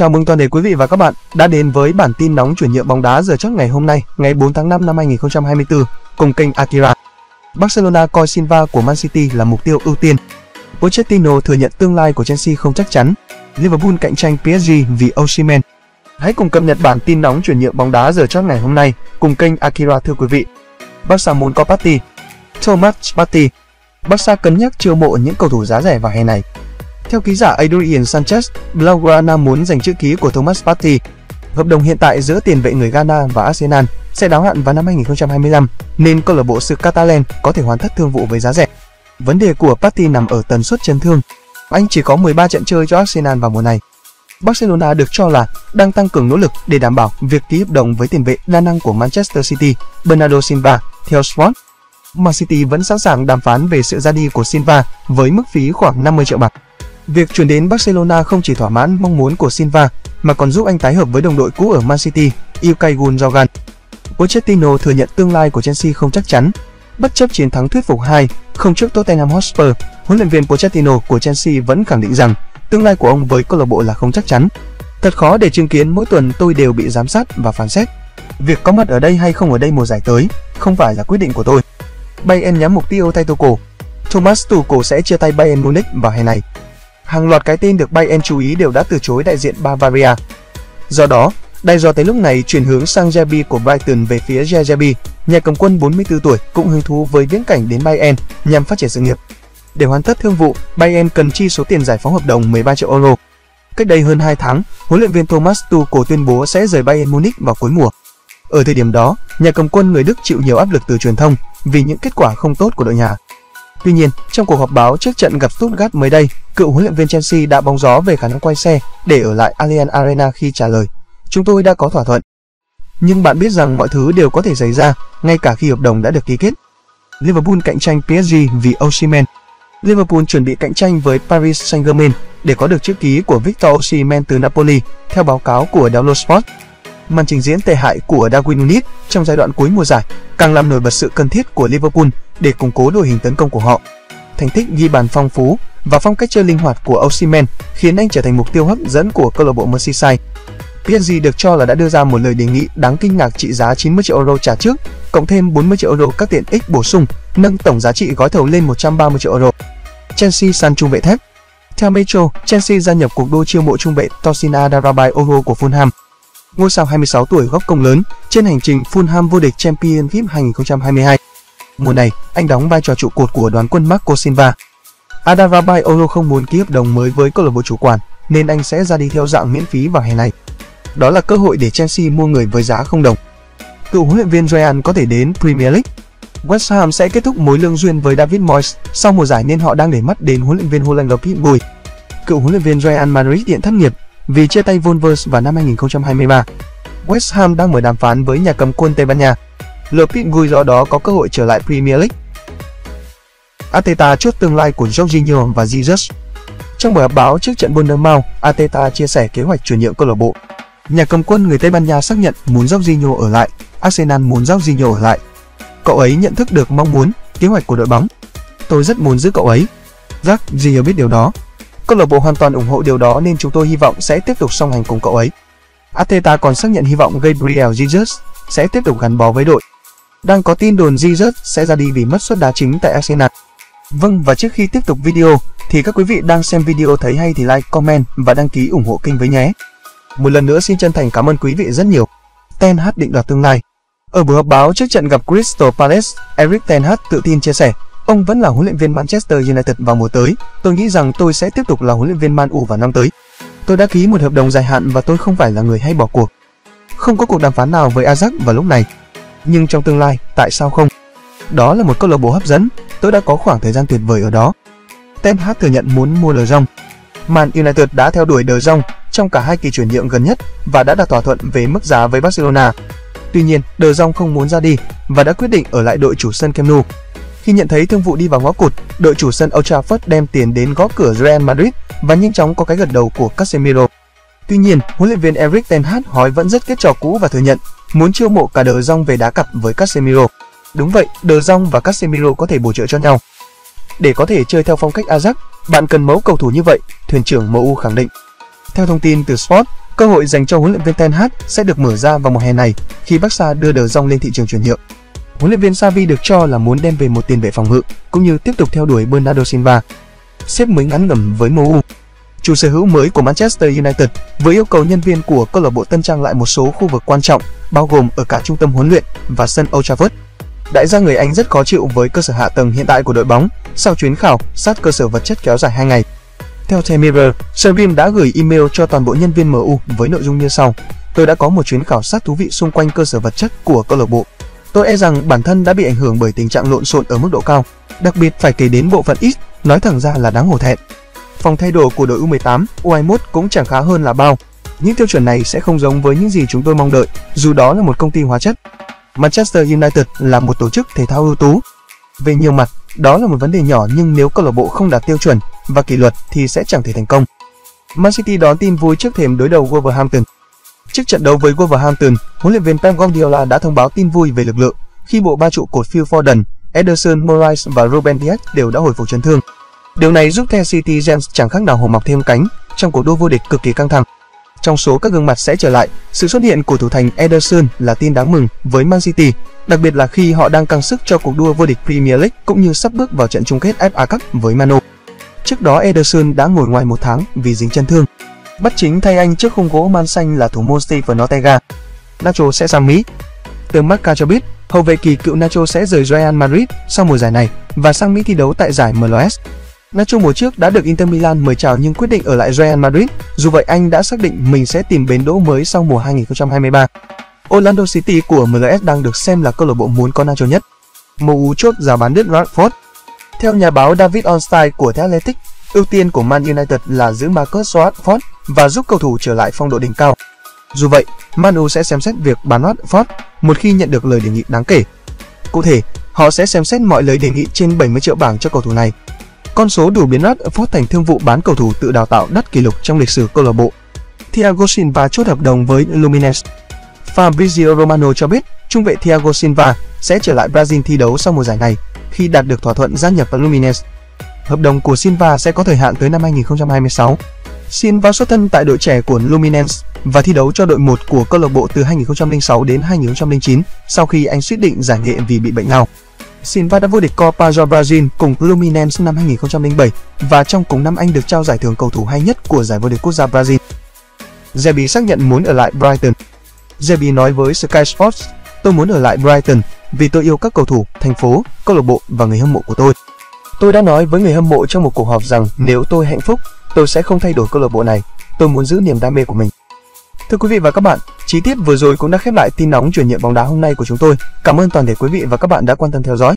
Chào mừng toàn thể quý vị và các bạn đã đến với bản tin nóng chuyển nhượng bóng đá giờ chót ngày hôm nay, ngày 4 tháng 5 năm 2024 cùng kênh Akira. Barcelona coi Silva của Man City là mục tiêu ưu tiên. Pochettino thừa nhận tương lai của Chelsea không chắc chắn. Liverpool cạnh tranh PSG vì Osimhen. Hãy cùng cập nhật bản tin nóng chuyển nhượng bóng đá giờ chót ngày hôm nay cùng kênh Akira thưa quý vị. Barca muốn có Partey. Thomas Partey. Barca cân nhắc chiêu mộ những cầu thủ giá rẻ vào hè này. Theo ký giả Adrian Sanchez, Blaugrana muốn giành chữ ký của Thomas Partey. Hợp đồng hiện tại giữa tiền vệ người Ghana và Arsenal sẽ đáo hạn vào năm 2025, nên câu lạc bộ xứ Catalan có thể hoàn tất thương vụ với giá rẻ. Vấn đề của Partey nằm ở tần suất chấn thương. Anh chỉ có 13 trận chơi cho Arsenal vào mùa này. Barcelona được cho là đang tăng cường nỗ lực để đảm bảo việc ký hợp đồng với tiền vệ đa năng của Manchester City, Bernardo Silva, theo Sport. Man City vẫn sẵn sàng đàm phán về sự ra đi của Silva với mức phí khoảng 50 triệu bạc. Việc chuyển đến Barcelona không chỉ thỏa mãn mong muốn của Silva mà còn giúp anh tái hợp với đồng đội cũ ở Man City, Ilkay Gundogan. Pochettino thừa nhận tương lai của Chelsea không chắc chắn. Bất chấp chiến thắng thuyết phục 2 không trước Tottenham Hotspur, huấn luyện viên Pochettino của Chelsea vẫn khẳng định rằng tương lai của ông với câu lạc bộ là không chắc chắn. Thật khó để chứng kiến mỗi tuần tôi đều bị giám sát và phán xét. Việc có mặt ở đây hay không ở đây mùa giải tới không phải là quyết định của tôi. Bayern nhắm mục tiêu tay Tuchel. Thomas Tuchel sẽ chia tay Bayern Munich vào hè này hàng loạt cái tên được Bayern chú ý đều đã từ chối đại diện Bavaria. Do đó, đai do tới lúc này chuyển hướng sang Jabi của Brighton về phía Jabi, nhà cầm quân 44 tuổi cũng hứng thú với viễn cảnh đến Bayern nhằm phát triển sự nghiệp. Để hoàn tất thương vụ, Bayern cần chi số tiền giải phóng hợp đồng 13 triệu euro. Cách đây hơn 2 tháng, huấn luyện viên Thomas Tuchel tuyên bố sẽ rời Bayern Munich vào cuối mùa. Ở thời điểm đó, nhà cầm quân người Đức chịu nhiều áp lực từ truyền thông vì những kết quả không tốt của đội nhà. Tuy nhiên, trong cuộc họp báo trước trận gặp Stuttgart mới đây, cựu huấn luyện viên Chelsea đã bóng gió về khả năng quay xe để ở lại Allianz Arena khi trả lời: "Chúng tôi đã có thỏa thuận." Nhưng bạn biết rằng mọi thứ đều có thể xảy ra, ngay cả khi hợp đồng đã được ký kết. Liverpool cạnh tranh PSG vì Osimhen. Liverpool chuẩn bị cạnh tranh với Paris Saint-Germain để có được chữ ký của Victor Osimhen từ Napoli, theo báo cáo của Daily Sport. Màn trình diễn tệ hại của Darwin Nunez trong giai đoạn cuối mùa giải càng làm nổi bật sự cần thiết của Liverpool để củng cố đội hình tấn công của họ. Thành tích ghi bàn phong phú và phong cách chơi linh hoạt của Osimhen khiến anh trở thành mục tiêu hấp dẫn của câu lạc bộ Merseyside. PSG được cho là đã đưa ra một lời đề nghị đáng kinh ngạc trị giá 90 triệu euro trả trước, cộng thêm 40 triệu euro các tiện ích bổ sung, nâng tổng giá trị gói thầu lên 130 triệu euro. Chelsea săn trung vệ thép Theo Metro, Chelsea gia nhập cuộc đua chiêu mộ trung vệ Tosin Adarabioyo của Fulham. Ngôi sao 26 tuổi góp công lớn trên hành trình Fulham vô địch Championship 2022. Mùa này, anh đóng vai trò trụ cột của đoàn quân Marco Silva. Adarabioyo không muốn ký hợp đồng mới với câu lạc bộ chủ quản, nên anh sẽ ra đi theo dạng miễn phí vào hè này. Đó là cơ hội để Chelsea mua người với giá không đồng. Cựu huấn luyện viên Ryan có thể đến Premier League. West Ham sẽ kết thúc mối lương duyên với David Moyes sau mùa giải nên họ đang để mắt đến huấn luyện viên Holland Pitbull. Cựu huấn luyện viên Real Madrid hiện thất nghiệp vì chia tay Wolves vào năm 2023. West Ham đang mở đàm phán với nhà cầm quân Tây Ban Nha. Pitbull do đó có cơ hội trở lại Premier League. Ateta chốt tương lai của Jorginho và Jesus. Trong buổi họp báo trước trận Bournemouth, Ateta chia sẻ kế hoạch chuyển nhượng câu lạc bộ. Nhà cầm quân người Tây Ban Nha xác nhận muốn Jorginho ở lại, Arsenal muốn Jorginho ở lại. Cậu ấy nhận thức được mong muốn, kế hoạch của đội bóng. Tôi rất muốn giữ cậu ấy. Jack Gio biết điều đó. Câu lạc bộ hoàn toàn ủng hộ điều đó nên chúng tôi hy vọng sẽ tiếp tục song hành cùng cậu ấy. Ateta còn xác nhận hy vọng Gabriel Jesus sẽ tiếp tục gắn bó với đội. Đang có tin đồn Jesus sẽ ra đi vì mất suất đá chính tại Arsenal. Vâng và trước khi tiếp tục video thì các quý vị đang xem video thấy hay thì like, comment và đăng ký ủng hộ kênh với nhé. Một lần nữa xin chân thành cảm ơn quý vị rất nhiều. Ten Hag định đoạt tương lai. Ở buổi họp báo trước trận gặp Crystal Palace, Eric Ten Hag tự tin chia sẻ, ông vẫn là huấn luyện viên Manchester United vào mùa tới. Tôi nghĩ rằng tôi sẽ tiếp tục là huấn luyện viên Man U vào năm tới. Tôi đã ký một hợp đồng dài hạn và tôi không phải là người hay bỏ cuộc. Không có cuộc đàm phán nào với Ajax vào lúc này. Nhưng trong tương lai, tại sao không? Đó là một câu lạc bộ hấp dẫn, tôi đã có khoảng thời gian tuyệt vời ở đó. Ten Hag thừa nhận muốn mua De Jong. Man United đã theo đuổi De Jong trong cả hai kỳ chuyển nhượng gần nhất và đã đạt thỏa thuận về mức giá với Barcelona. Tuy nhiên, De Jong không muốn ra đi và đã quyết định ở lại đội chủ sân Camp Nou. Khi nhận thấy thương vụ đi vào ngõ cụt, đội chủ sân Old Trafford đem tiền đến gõ cửa Real Madrid và nhanh chóng có cái gật đầu của Casemiro. Tuy nhiên, huấn luyện viên Eric Ten Hag hỏi vẫn rất kết trò cũ và thừa nhận muốn chiêu mộ cả Đờ Jong về đá cặp với Casemiro. Đúng vậy, De Jong và Casemiro có thể bổ trợ cho nhau. Để có thể chơi theo phong cách Ajax, bạn cần mẫu cầu thủ như vậy, thuyền trưởng MU khẳng định. Theo thông tin từ Sport, Cơ hội dành cho huấn luyện viên Ten Hag sẽ được mở ra vào mùa hè này khi Barca đưa đờ rong lên thị trường chuyển nhượng. Huấn luyện viên Xavi được cho là muốn đem về một tiền vệ phòng ngự cũng như tiếp tục theo đuổi Bernardo Silva. Xếp mới ngắn ngầm với MU. Chủ sở hữu mới của Manchester United vừa yêu cầu nhân viên của câu lạc bộ tân trang lại một số khu vực quan trọng, bao gồm ở cả trung tâm huấn luyện và sân Old Trafford. Đại gia người Anh rất khó chịu với cơ sở hạ tầng hiện tại của đội bóng sau chuyến khảo sát cơ sở vật chất kéo dài 2 ngày. Theo The Mirror, Servim đã gửi email cho toàn bộ nhân viên MU với nội dung như sau: Tôi đã có một chuyến khảo sát thú vị xung quanh cơ sở vật chất của câu lạc bộ. Tôi e rằng bản thân đã bị ảnh hưởng bởi tình trạng lộn xộn ở mức độ cao, đặc biệt phải kể đến bộ phận ít, nói thẳng ra là đáng hổ thẹn. Phòng thay đồ của đội U18, U21 cũng chẳng khá hơn là bao. Những tiêu chuẩn này sẽ không giống với những gì chúng tôi mong đợi, dù đó là một công ty hóa chất. Manchester United là một tổ chức thể thao ưu tú. Về nhiều mặt, đó là một vấn đề nhỏ nhưng nếu câu lạc bộ không đạt tiêu chuẩn và kỷ luật thì sẽ chẳng thể thành công. Man City đón tin vui trước thềm đối đầu Wolverhampton. Trước trận đấu với Wolverhampton, huấn luyện viên Pep Guardiola đã thông báo tin vui về lực lượng khi bộ ba trụ cột Phil Foden, Ederson Moraes và Ruben Dias đều đã hồi phục chấn thương. Điều này giúp The Citizens chẳng khác nào hổ mọc thêm cánh trong cuộc đua vô địch cực kỳ căng thẳng. Trong số các gương mặt sẽ trở lại, sự xuất hiện của thủ thành Ederson là tin đáng mừng với Man City, đặc biệt là khi họ đang căng sức cho cuộc đua vô địch Premier League cũng như sắp bước vào trận chung kết FA Cup với Manu. Trước đó Ederson đã ngồi ngoài một tháng vì dính chân thương. Bắt chính thay anh trước khung gỗ man xanh là thủ môn Steven Ortega. Nacho sẽ sang Mỹ. Tờ Marca cho biết, hậu vệ kỳ cựu Nacho sẽ rời Real Madrid sau mùa giải này và sang Mỹ thi đấu tại giải MLS. Nacho mùa trước đã được Inter Milan mời chào nhưng quyết định ở lại Real Madrid. Dù vậy, anh đã xác định mình sẽ tìm bến đỗ mới sau mùa 2023. Orlando City của MLS đang được xem là câu lạc bộ muốn có Nacho nhất. MU chốt giá bán đứt Rashford. Theo nhà báo David Onstein của The Athletic, ưu tiên của Man United là giữ Marcus Rashford và giúp cầu thủ trở lại phong độ đỉnh cao. Dù vậy, Manu sẽ xem xét việc bán Watford một khi nhận được lời đề nghị đáng kể. Cụ thể, họ sẽ xem xét mọi lời đề nghị trên 70 triệu bảng cho cầu thủ này con số đủ biến Watford thành thương vụ bán cầu thủ tự đào tạo đắt kỷ lục trong lịch sử câu lạc bộ. Thiago Silva chốt hợp đồng với Luminense. Fabrizio Romano cho biết trung vệ Thiago Silva sẽ trở lại Brazil thi đấu sau mùa giải này khi đạt được thỏa thuận gia nhập vào Luminense. Hợp đồng của Silva sẽ có thời hạn tới năm 2026. Silva xuất thân tại đội trẻ của Luminense và thi đấu cho đội 1 của câu lạc bộ từ 2006 đến 2009 sau khi anh suýt định giải nghệ vì bị bệnh lao. Silva đã vô địch Copa do Brazil cùng Fluminense năm 2007 và trong cùng năm anh được trao giải thưởng cầu thủ hay nhất của giải vô địch quốc gia Brazil. Zebi xác nhận muốn ở lại Brighton. Zebi nói với Sky Sports, tôi muốn ở lại Brighton vì tôi yêu các cầu thủ, thành phố, câu lạc bộ và người hâm mộ của tôi. Tôi đã nói với người hâm mộ trong một cuộc họp rằng nếu tôi hạnh phúc, tôi sẽ không thay đổi câu lạc bộ này. Tôi muốn giữ niềm đam mê của mình. Thưa quý vị và các bạn, chi tiết vừa rồi cũng đã khép lại tin nóng chuyển nhượng bóng đá hôm nay của chúng tôi. Cảm ơn toàn thể quý vị và các bạn đã quan tâm theo dõi.